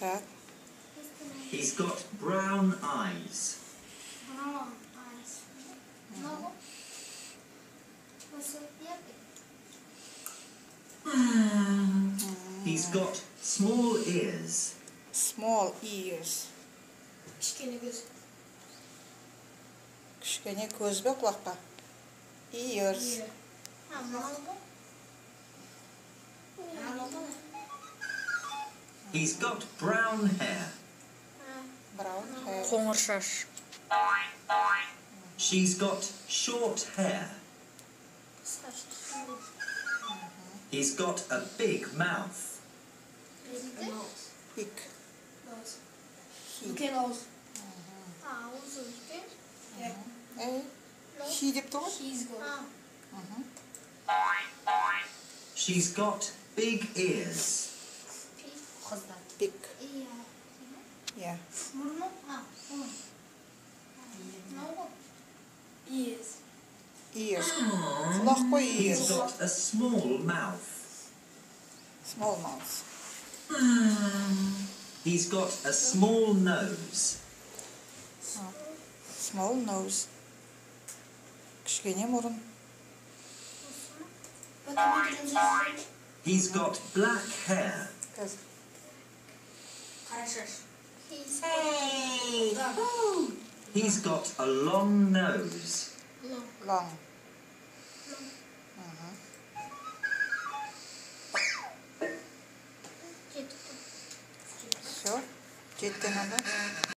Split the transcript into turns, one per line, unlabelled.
Так.
He's got brown eyes.
Brown eyes. Много. Высокий.
He's got small ears.
Small ears.
Кішкене көз.
Кішкене көз бе құлақ па? Ears.
А,
He's got brown hair.
Brown hair.
қоңыр шаш
She's got short hair.
Қысқаша.
He's got a big mouth.
Big.
Үлкен ауыз. Ауызы үлкен.
Ей, he деп тұр ғой?
He's got.
She's got big ears.
Big.
Иә.
Yeah.
Мұрны? А, мұрын. Много. Ears.
Ears. Құлақ қой
He's
ears.
got a small mouth.
Small mouth.
He's got a small nose.
Small nose. Кішкене мұрын.
Потом жүрген
He's got black hair.
Кәз-
Қара шаш. He's
He's got a long nose.
Long. Все. Жетті мында.